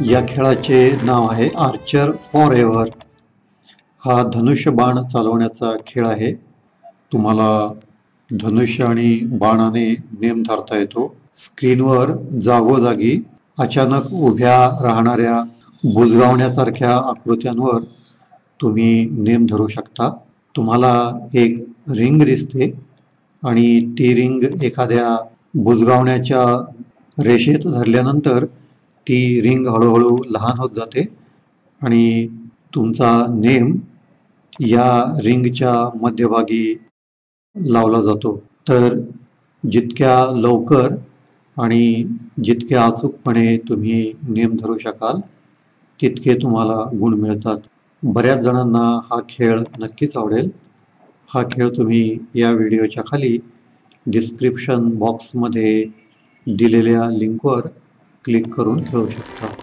या खेळाचे नाव आहे आर्चर फॉर एव्हर हा धनुष्य बाण चालवण्याचा खेळ आहे. तुम्हाला धनुष्य आणि बाणाने नेम धरता येतो. स्क्रीनवर जागोजागी अचानक उभ्या राहणाऱ्या बुजगावण्यासारख्या आकृत्यांवर तुम्ही नेम धरू शकता. तुम्हाला एक रिंग दिसते आणि ती रिंग एखाद्या बुजगावण्याच्या रेषेत धरल्यानंतर ती रिंग हळूहळू लहान होत जाते. आणि तुमचा नेम या रिंगच्या मध्यभागी लावला जातो. तर जितक्या लवकर आणि जितक्या अचूकपणे तुम्ही नेम धरू शकाल तितके तुम्हाला गुण मिळतात. बऱ्याच जणांना हा खेळ नक्कीच आवडेल. हा खेळ तुम्ही या व्हिडिओच्या खाली डिस्क्रिप्शन बॉक्समध्ये दिलेल्या लिंकवर क्लिक करून खेळू शकता.